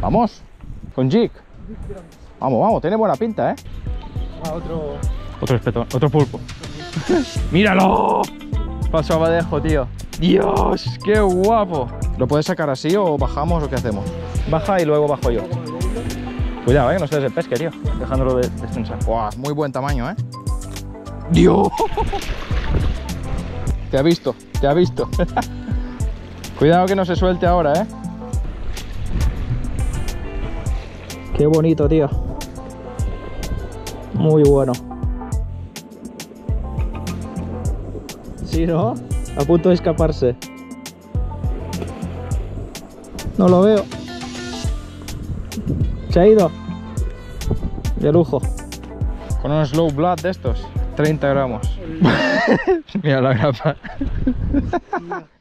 Vamos. Con jig. Vamos, vamos. Tiene buena pinta, ¿eh? Ah, otro. Otro espetón, otro pulpo. ¡Míralo! Paso abadejo, tío. ¡Dios! ¡Qué guapo! ¿Lo puedes sacar así o bajamos o qué hacemos? Baja y luego bajo yo. Cuidado, eh, que no se pesque, tío. Dejándolo de descensar. ¡Buah! Muy buen tamaño, eh. ¡Dios! Te ha visto, te ha visto. Cuidado que no se suelte ahora, eh. Qué bonito, tío. Muy bueno. Sí, ¿no? A punto de escaparse. No lo veo. Se ha ido. De lujo. Con un slow blood de estos. 30 gramos. Mira la grapa.